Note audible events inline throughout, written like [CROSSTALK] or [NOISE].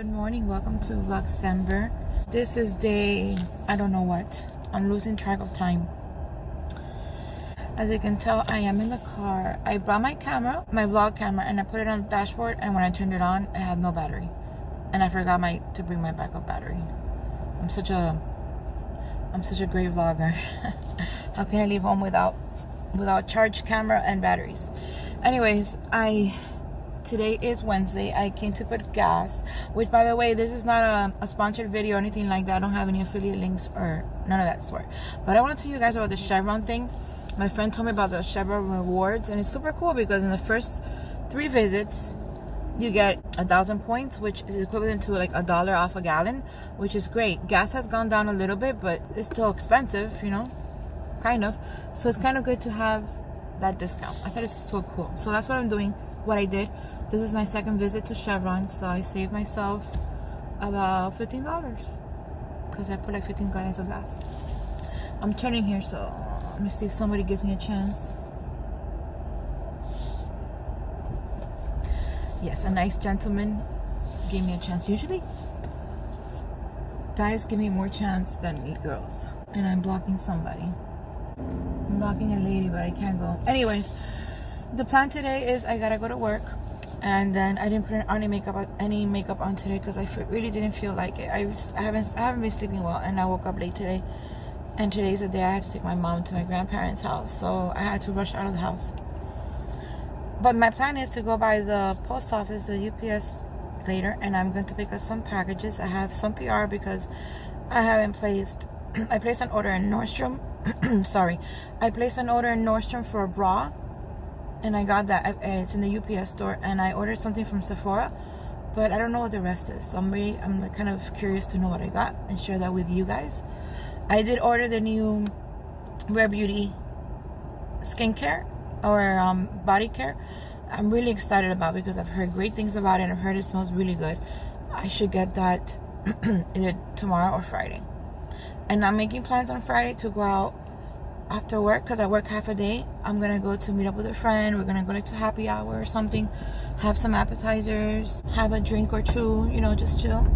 Good morning. Welcome to Vlogcember. This is day, I don't know what. I'm losing track of time. As you can tell, I am in the car. I brought my camera, my vlog camera, and I put it on the dashboard. And when I turned it on, it had no battery. And I forgot my to bring my backup battery. I'm such a, I'm such a great vlogger. [LAUGHS] How can I leave home without, without charged camera and batteries? Anyways, I today is Wednesday. I came to put gas, which by the way, this is not a, a, sponsored video or anything like that. I don't have any affiliate links or none of that sort. But I want to tell you guys about the Chevron thing. My friend told me about the Chevron rewards and it's super cool because in the first three visits, you get a thousand points, which is equivalent to like a dollar off a gallon, which is great. Gas has gone down a little bit, but it's still expensive, you know, kind of. So it's kind of good to have that discount. I thought it's so cool. So that's what I'm doing, what I did. This is my second visit to Chevron, so I saved myself about $15 because I put like 15 gallons of gas. I'm turning here, so let me see if somebody gives me a chance. Yes, a nice gentleman gave me a chance. Usually, guys give me more chance than girls. And I'm blocking somebody. I'm blocking a lady, but I can't go. Anyways, the plan today is I gotta go to work and then I didn't put any makeup any makeup on today because I really didn't feel like it. I, I haven't I haven't been sleeping well, and I woke up late today. And today's the day I had to take my mom to my grandparents' house, so I had to rush out of the house. But my plan is to go by the post office, the UPS later, and I'm going to pick up some packages. I have some PR because I haven't placed. [CLEARS THROAT] I placed an order in Nordstrom. [CLEARS THROAT] Sorry, I placed an order in Nordstrom for a bra and I got that. It's in the UPS store, and I ordered something from Sephora, but I don't know what the rest is. So I'm really, I'm kind of curious to know what I got and share that with you guys. I did order the new Rare Beauty skincare or um, body care. I'm really excited about because I've heard great things about it. and I've heard it smells really good. I should get that [CLEARS THROAT] either tomorrow or Friday. And I'm making plans on Friday to go out after work because I work half a day. I'm gonna go to meet up with a friend. We're gonna go like to happy hour or something, have some appetizers, have a drink or two, you know, just chill.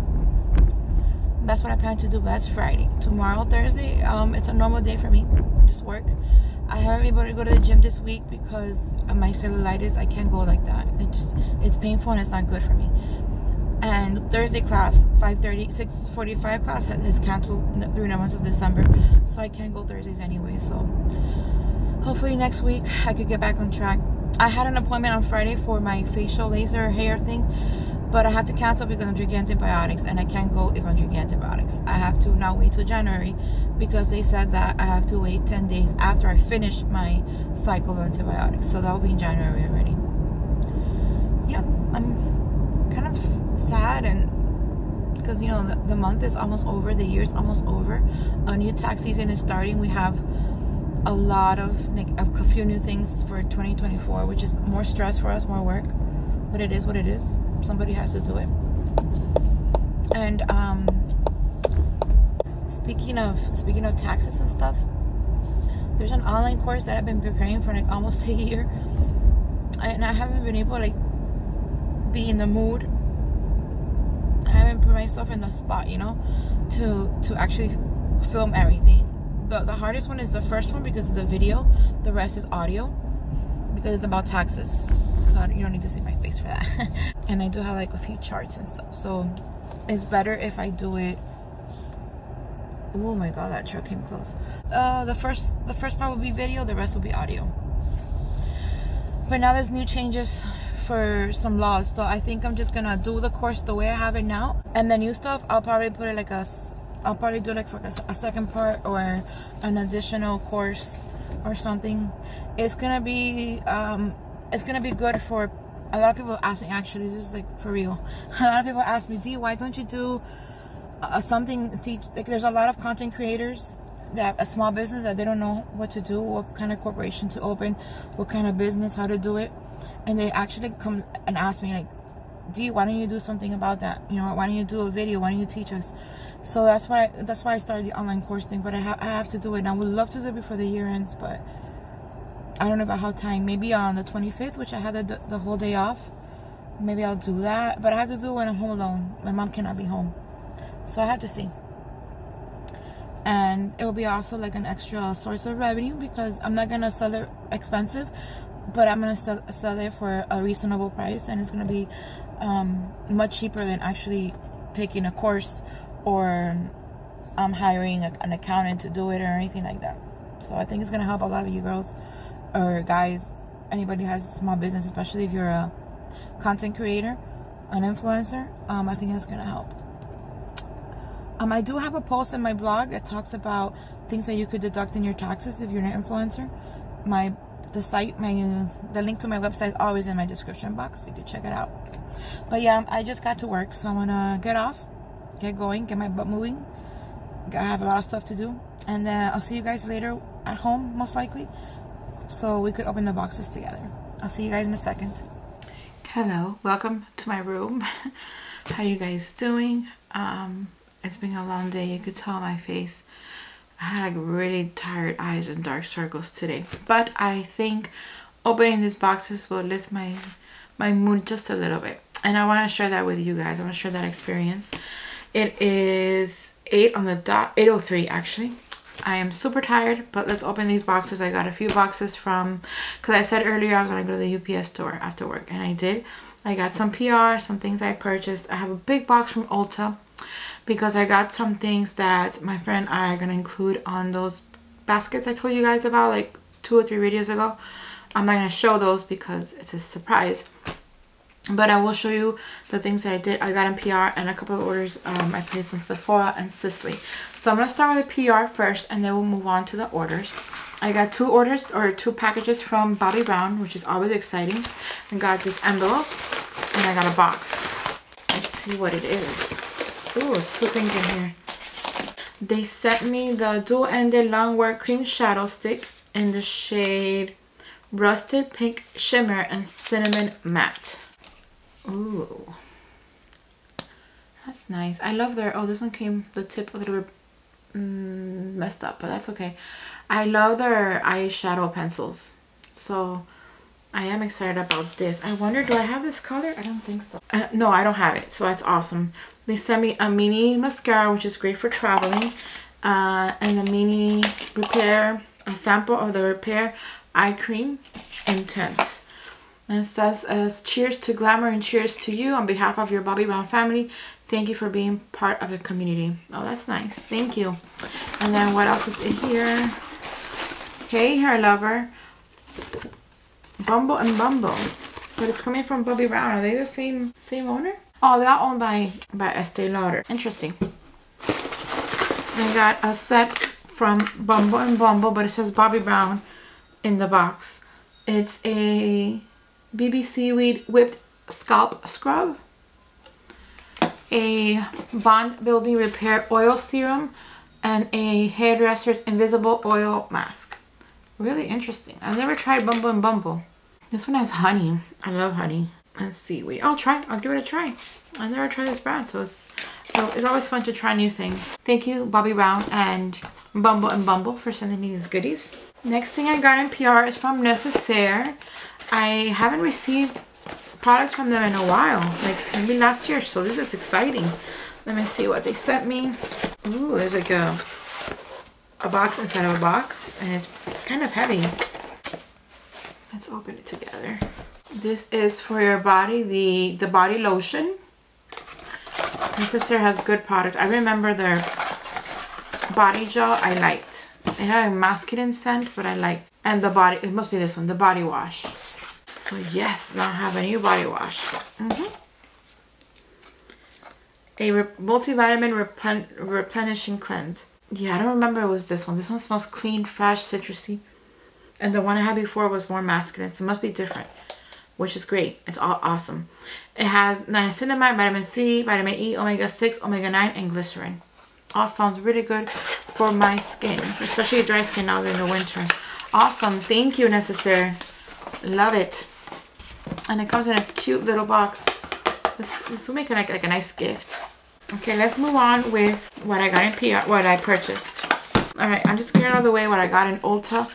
That's what I plan to do. That's Friday. Tomorrow, Thursday, um, it's a normal day for me. Just work. I haven't been able to go to the gym this week because of my cellulitis. I can't go like that. It's it's painful and it's not good for me and Thursday class 5:30 6:45 class is canceled through the months of December. So I can't go Thursdays anyway so hopefully next week I could get back on track. I had an appointment on Friday for my facial laser hair thing but I had to cancel because I'm drinking antibiotics and I can't go if I'm drinking antibiotics. I have to now wait till January because they said that I have to wait 10 days after I finish my cycle of antibiotics. So that'll be in January already. Yep I'm kind of sad and because you know the, the, month is almost over the year's almost over a new tax season is starting. We have a lot of like a few new things for 2024 which is more stress for us more work but it is what it is. Somebody has to do it. And um speaking of speaking of taxes and stuff there's an online course that I've been preparing for like almost [LAUGHS] a year and I haven't been able to like be in the mood Haven't put myself in the spot, you know, to to actually film everything. The the hardest one is the first one because it's a video. The rest is audio because it's about taxes. So you don't need to see my face for that. [LAUGHS] and I do have like a few charts and stuff. So it's better if I do it Oh my god, that truck came close. Uh, the first the first part will be video, the rest will be audio. But now there's new changes for some laws. So I think I'm just gonna do the course the way I have it now. And the new stuff, I'll probably put it like a, I'll probably do like for a second part or an additional course or something. It's gonna be, um, it's gonna be good for a lot of people asking actually this is like for real [LAUGHS] a lot of people ask me d why don't you do uh, something teach like there's a lot of content creators that a small business that they don't know what to do what kind of corporation to open what kind of business how to do it and they actually come and ask me like D, why don't you do something about that? You know, why don't you do a video? Why don't you teach us? So that's why that's why I started the online course thing. But I have I have to do it. And I would love to do it before the year ends, but I don't know about how time. Maybe on the 25th, which I have the the whole day off. maybe I'll do that. But I have to do it when I'm home alone. My mom cannot be home. So I have to see. And it will be also like an extra source of revenue because I'm not to sell it expensive, but I'm going to sell, sell it for a reasonable price. And it's going to be um, much cheaper than actually taking a course or um, hiring a, an accountant to do it or anything like that. So I think it's going to help a lot of you girls or guys, anybody has a small business, especially if you're a content creator, an influencer. Um, I think it's going to help. Um, I do have a post in my blog that talks about things that you could deduct in your taxes if you're an influencer. My the site, my the link to my website is always in my description box. You can check it out. But yeah, I just got to work, so I'm gonna get off, get going, get my butt moving. I have a lot of stuff to do, and then I'll see you guys later at home, most likely, so we could open the boxes together. I'll see you guys in a second. Hello, welcome to my room. [LAUGHS] How you guys doing? Um, it's been a long day. You could tell my face. I had like really tired eyes and dark circles today. But I think opening these boxes will lift my my mood just a little bit. And I want to share that with you guys. I want to share that experience. It is 8 on the dot, 8.03 actually. I am super tired, but let's open these boxes. I got a few boxes from, because I said earlier I was going to go to the UPS store after work, and I did. I got some PR, some things I purchased. I have a big box from Ulta because I got some things that my friend and I are going to include on those baskets I told you guys about like two or three videos ago. I'm not going to show those because it's a surprise. But I will show you the things that I did. I got in PR and a couple of orders um, I placed in Sephora and Sisley. So I'm going to start with the PR first and then we'll move on to the orders. I got two orders or two packages from Bobbi Brown, which is always exciting. I got this envelope and I got a box. Let's see what it is. Ooh, it's two things in here. They sent me the dual-ended longwear cream shadow stick in the shade Rusted Pink Shimmer and Cinnamon Matte. Ooh. That's nice. I love their... Oh, this one came the tip a little bit mm, messed up, but that's okay. I love their eyeshadow pencils. So I am excited about this. I wonder, do I have this color? I don't think so. Uh, no, I don't have it. So that's awesome. They sent me a mini mascara, which is great for traveling. Uh, and a mini repair, a sample of the repair eye cream intense. And it says, as cheers to glamour and cheers to you on behalf of your Bobbi Brown family. Thank you for being part of the community. Oh, that's nice. Thank you. And then what else is in here? Hey, hair lover. Bumble and Bumble. But it's coming from Bobbi Brown. Are they the same same owner? Oh, they are owned by, by Estee Lauder. Interesting. I got a set from Bumble and Bumble, but it says Bobbi Brown in the box. It's a BB Seaweed Whipped Scalp Scrub, a Bond Building Repair Oil Serum, and a Hairdresser's Invisible Oil Mask. Really interesting. I've never tried Bumble and Bumble. This one has honey. I love honey and seaweed. I'll try. I'll give it a try. I never tried this brand, so it's it's always fun to try new things. Thank you, Bobbi Brown and Bumble and Bumble for sending me these goodies. Next thing I got in PR is from Necessaire. I haven't received products from them in a while, like maybe last year, so this is exciting. Let me see what they sent me. Ooh, there's like a, a box inside of a box, and it's kind of heavy. Let's open it together. This is for your body, the, the body lotion. My sister has good products. I remember their body gel I liked. It had a masculine scent, but I liked. And the body, it must be this one, the body wash. So yes, now I have a new body wash. Mm -hmm. A re multivitamin replen replenishing cleanse. Yeah, I don't remember it was this one. This one smells clean, fresh, citrusy. And the one I had before was more masculine, so it must be different which is great. It's all awesome. It has niacinamide, vitamin C, vitamin E, omega-6, omega-9, and glycerin. All sounds really good for my skin, especially dry skin now in the winter. Awesome. Thank you, Necessaire. Love it. And it comes in a cute little box. This, this will make like, like a nice gift. Okay, let's move on with what I got in PR, what I purchased. All right, I'm just getting out of the way what I got in Ulta.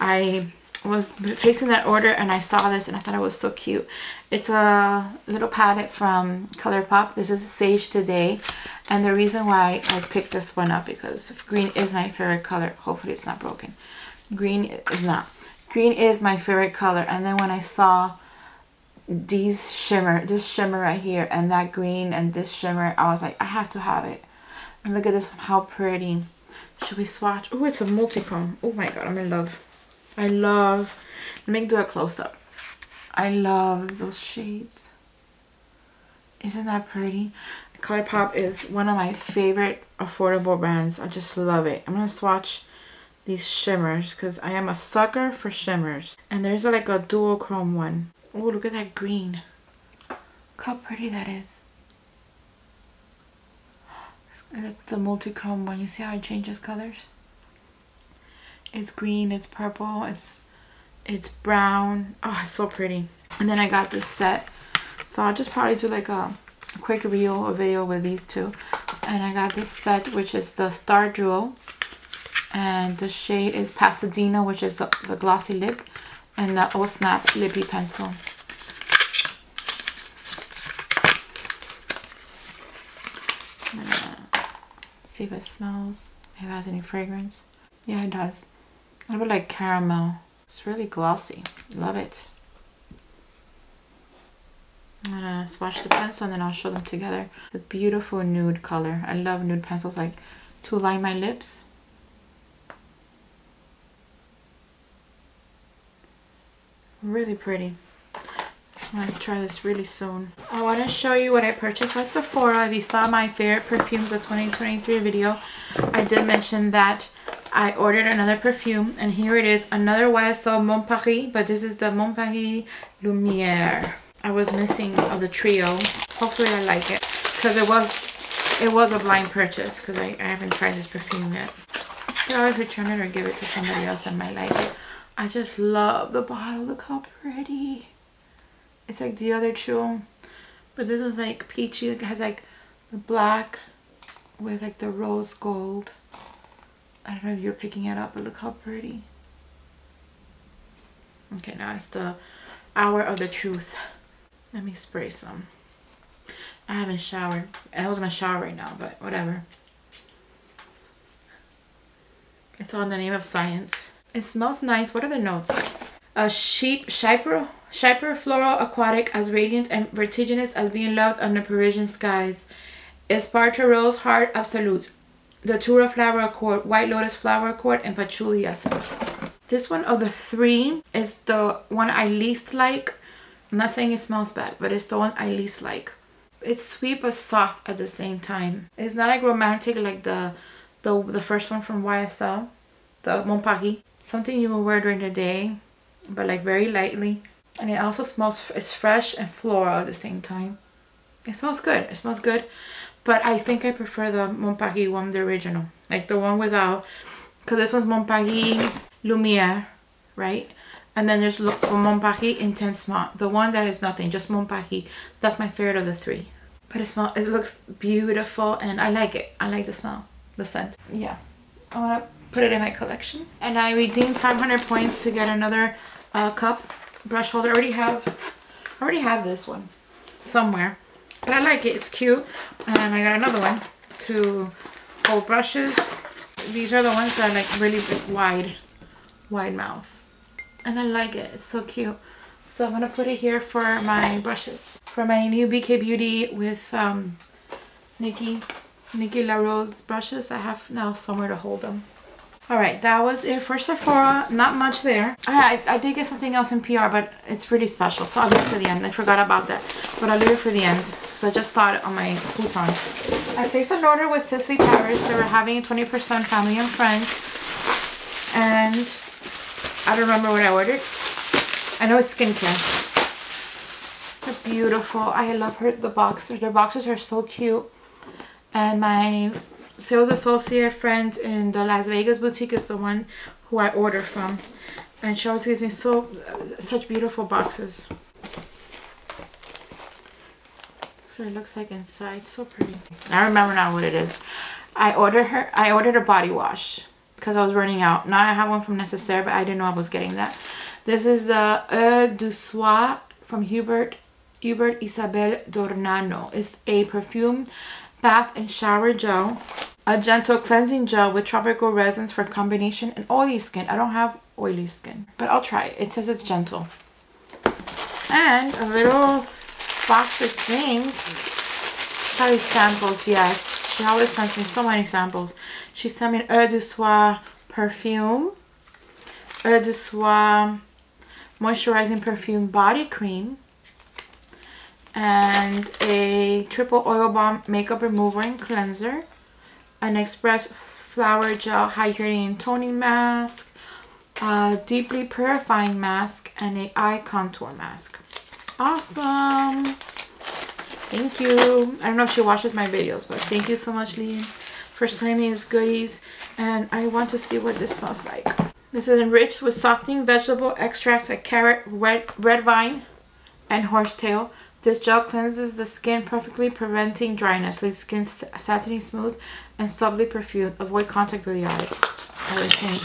I was placing that order and I saw this and I thought it was so cute. It's a little palette from ColourPop. This is Sage the Day. And the reason why I picked this one up because green is my favorite color. Hopefully it's not broken. Green is not. Green is my favorite color. And then when I saw these shimmer, this shimmer right here and that green and this shimmer, I was like, I have to have it. And look at this one, how pretty. Should we swatch? Oh, it's a multi-chrome. Oh my god, I'm in love. I love, let me do a close-up. I love those shades. Isn't that pretty? ColourPop is one of my favorite affordable brands. I just love it. I'm going to swatch these shimmers because I am a sucker for shimmers. And there's like a dual chrome one. Oh, look at that green. Look how pretty that is. It's a multi-chrome one. You see how it changes colors? It's green, it's purple, it's it's brown. Oh, it's so pretty. And then I got this set. So I'll just probably do like a, quick reel or video with these two. And I got this set, which is the Star Duo. And the shade is Pasadena, which is the, the glossy lip. And the Oh Snap Lippie Pencil. see if it smells, if it has any fragrance. Yeah, it does. Little bit like caramel. It's really glossy. Love it. I'm gonna swatch the pencil and then I'll show them together. It's a beautiful nude color. I love nude pencils like to line my lips. Really pretty. I'm gonna try this really soon. I want to show you what I purchased at Sephora. If you saw my favorite perfumes of 2023 video, I did mention that I ordered another perfume and here it is another YSL Mon Paris but this is the Mon Paris Lumiere I was missing of the trio hopefully I like it because it was it was a blind purchase because I, I haven't tried this perfume yet I can always return it or give it to somebody else that might like it I just love the bottle look how pretty it's like the other two but this is like peachy it has like the black with like the rose gold I don't know if you're picking it up, but look how pretty. Okay, now it's the hour of the truth. Let me spray some. I haven't showered. I was gonna shower right now, but whatever. It's all in the name of science. It smells nice. What are the notes? A sheep, Chypre, Chypre floral aquatic as radiant and vertiginous as being loved under Parisian skies. Esparta rose heart absolute The Datura flower accord, white lotus flower accord, and patchouli essence. This one of the three is the one I least like. I'm not saying it smells bad, but it's the one I least like. It's sweet but soft at the same time. It's not like romantic like the the, the first one from YSL, the Mon Paris. Something you will wear during the day, but like very lightly. And it also smells, it's fresh and floral at the same time. It smells good. It smells good. But I think I prefer the Mon Paris one, the original. Like the one without, because this one's Mon Paris Lumiere, right? And then there's Mon Paris Intensement, the one that is nothing, just Mon Paris. That's my favorite of the three. But it smells, it looks beautiful and I like it. I like the smell, the scent. Yeah, I want put it in my collection. And I redeemed 500 points to get another uh, cup brush holder. I already have, I already have this one somewhere. But I like it. It's cute. And I got another one to hold brushes. These are the ones that are like really big, wide, wide mouth. And I like it. It's so cute. So I'm going to put it here for my brushes. For my new BK Beauty with um, Nikki, Nikki LaRose brushes, I have now somewhere to hold them. Alright, that was it for Sephora. Not much there. I, I, I did get something else in PR, but it's really special. So I'll leave it for the end. I forgot about that. But I'll leave it for the end. So I just saw it on my futon. I placed an order with Sisley Paris. They were having 20% family and friends. And I don't remember what I ordered. I know it's skincare. They're beautiful. I love her the boxers. Their boxes are so cute. And my sales associate friend in the Las Vegas boutique is the one who I order from. And she always gives me so such beautiful boxes. So it looks like inside. So pretty. I remember now what it is. I ordered her I ordered a body wash because I was running out. Now I have one from Necessaire, but I didn't know I was getting that. This is the Eau du Soir from Hubert Hubert Isabel d'Ornano. It's a perfume, bath, and shower gel. A gentle cleansing gel with tropical resins for combination and oily skin. I don't have oily skin, but I'll try it. It says it's gentle. And a little box of things. Probably samples, yes. She always sends me so many samples. She sent me an Eau du Soir perfume. Eau du Soir moisturizing perfume body cream and a triple oil bomb makeup remover and cleanser an express flower gel hydrating toning mask a deeply purifying mask and a eye contour mask. Awesome! Thank you. I don't know if she watches my videos but thank you so much lee for sending me these goodies and i want to see what this smells like. This is enriched with softening vegetable extracts like carrot red red vine and horsetail this gel cleanses the skin perfectly, preventing dryness, leaves skin satiny smooth and subtly perfumed. Avoid contact with the eyes. I think.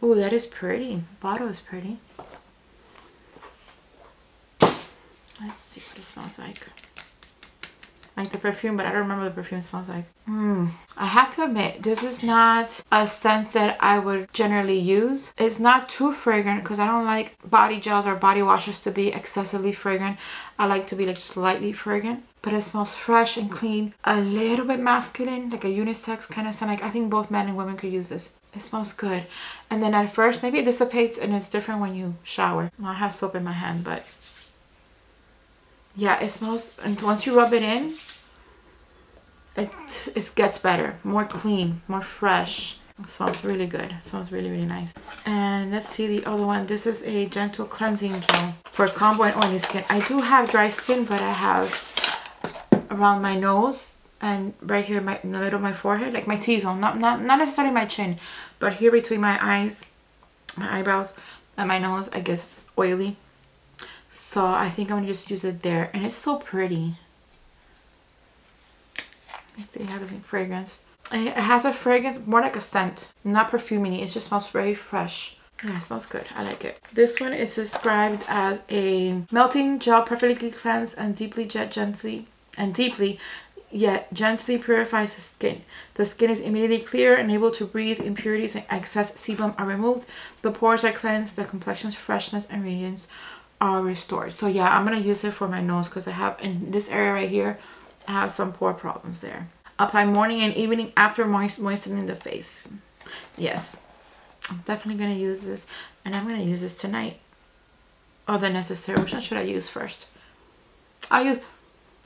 Oh, that is pretty. Bottle is pretty. Let's see what it smells like like the perfume, but I don't remember the perfume smells like. Mm. I have to admit, this is not a scent that I would generally use. It's not too fragrant because I don't like body gels or body washes to be excessively fragrant. I like to be like slightly fragrant. But it smells fresh and clean, a little bit masculine, like a unisex kind of scent. Like I think both men and women could use this. It smells good. And then at first, maybe it dissipates and it's different when you shower. I have soap in my hand, but yeah, it smells, and once you rub it in, it, it gets better, more clean, more fresh. It smells really good. It smells really, really nice. And let's see the other one. This is a gentle cleansing gel for combo and oily skin. I do have dry skin, but I have around my nose and right here my, in the middle of my forehead, like my T-zone. Not, not, not necessarily my chin, but here between my eyes, my eyebrows, and my nose, I guess oily. So I think I'm going to just use it there. And it's so pretty. Let's see, how does it fragrance? It has a fragrance more like a scent, not perfumey. It just smells very fresh. Yeah, it smells good. I like it. This one is described as a melting gel perfectly cleansed and deeply jet gently and deeply yet gently purifies the skin. The skin is immediately clear and able to breathe. Impurities and excess sebum are removed. The pores are cleansed. The complexion's freshness and radiance are restored. So yeah, I'm to use it for my nose because I have in this area right here I have some pore problems there. Apply morning and evening after moist moistening the face. Yes, I'm definitely to use this. And I'm to use this tonight. Oh, the Necessaire. Which one should I use first? I'll use...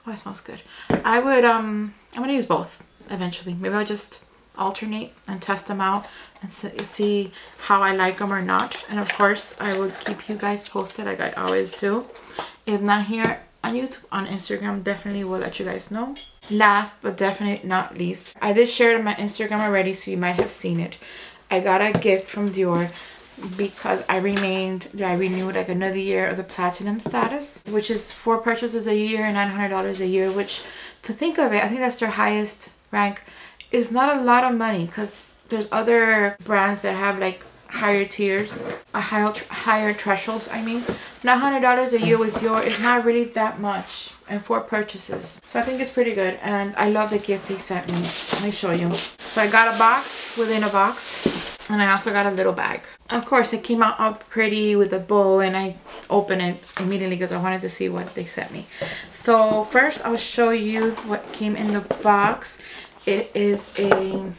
Oh, it smells good. I would... um. I'm to use both eventually. Maybe I'll just alternate and test them out and see how I like them or not. And of course, I will keep you guys posted like I always do. If not here on YouTube, on Instagram, definitely will let you guys know. Last but definitely not least, I did share it on my Instagram already, so you might have seen it. I got a gift from Dior because I remained, I renewed like another year of the platinum status, which is four purchases a year, $900 a year, which to think of it, I think that's their highest rank. Is not a lot of money because there's other brands that have like higher tiers, a higher higher thresholds. I mean, not hundred dollars a year with your is not really that much, and four purchases. So I think it's pretty good, and I love the gift he sent me. Let me show you. So I got a box within a box, and I also got a little bag. Of course, it came out all pretty with a bow, and I opened it immediately because I wanted to see what they sent me. So first, I'll show you what came in the box. It is a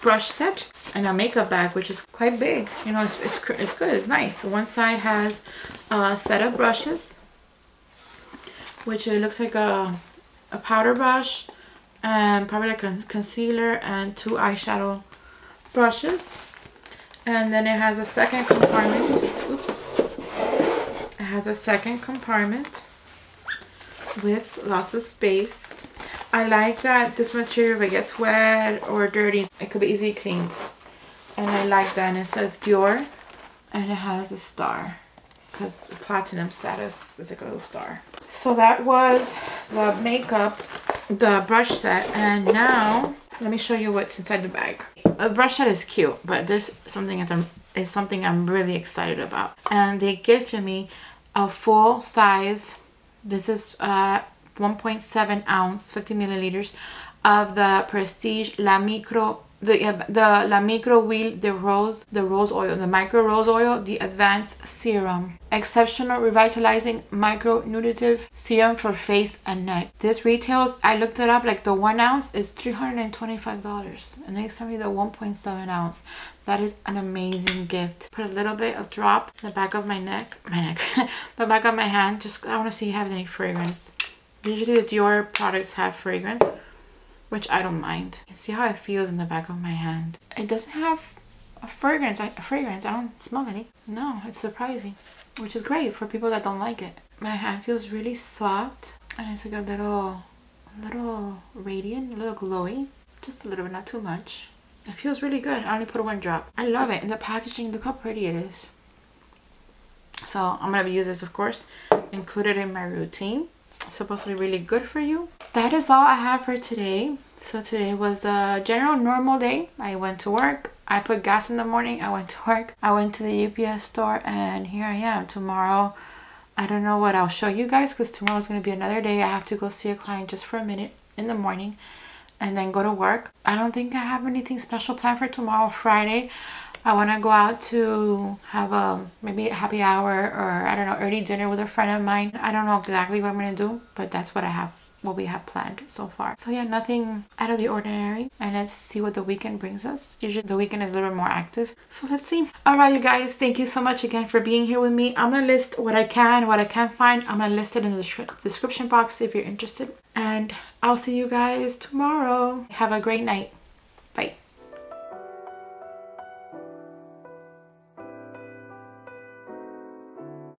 brush set and a makeup bag which is quite big. You know it's, it's, it's good it's nice. One side has a set of brushes which it looks like a, a powder brush and probably like a concealer and two eyeshadow brushes. And then it has a second compartment. Oops. It has a second compartment with lots of space I like that this material if it gets wet or dirty it could be easily cleaned. And I like that and it says Dior and it has a star because platinum status is like a little star. So that was the makeup the brush set and now let me show you what's inside the bag. The brush set is cute but this something is something I'm really excited about. And they gifted me a full size, this is uh, 1.7 ounce, 50 milliliters of the Prestige La Micro the the La Micro-Huile de Rose the rose oil the micro rose oil the advanced serum. Exceptional revitalizing micro nutritive serum for face and neck. This retails I looked it up like the one ounce is $325 and they sent me the 1.7 ounce. That is an amazing gift. Put a little bit of drop in the back of my neck my neck [LAUGHS] the back of my hand just I want to see if it has any fragrance usually the Dior products have fragrance which I don't mind. see how it feels in the back of my hand. It doesn't have a fragrance. a fragrance. I don't smell any. No, it's surprising, which is great for people that don't like it. My hand feels really soft, and it's like a little, a little radiant, a little glowy. Just a little bit, not too much. It feels really good. I only put one drop. I love it. And the packaging, look how pretty it is. So I'm gonna use this, of course, included in my routine supposed to be really good for you. That is all I have for today. So today was a general normal day. I went to work. I put gas in the morning. I went to work. I went to the UPS store and here I am. Tomorrow, I don't know what I'll show you guys because tomorrow is going to be another day. I have to go see a client just for a minute in the morning and then go to work. I don't think I have anything special planned for tomorrow, Friday. I want to go out to have a maybe a happy hour or I don't know early dinner with a friend of mine. I don't know exactly what I'm gonna do, but that's what I have what we have planned so far. So yeah, nothing out of the ordinary. And let's see what the weekend brings us. Usually the weekend is a little bit more active. So let's see. All right, you guys, thank you so much again for being here with me. I'm gonna list what I can, what I can't find. I'm gonna list it in the description box if you're interested. And I'll see you guys tomorrow. Have a great night.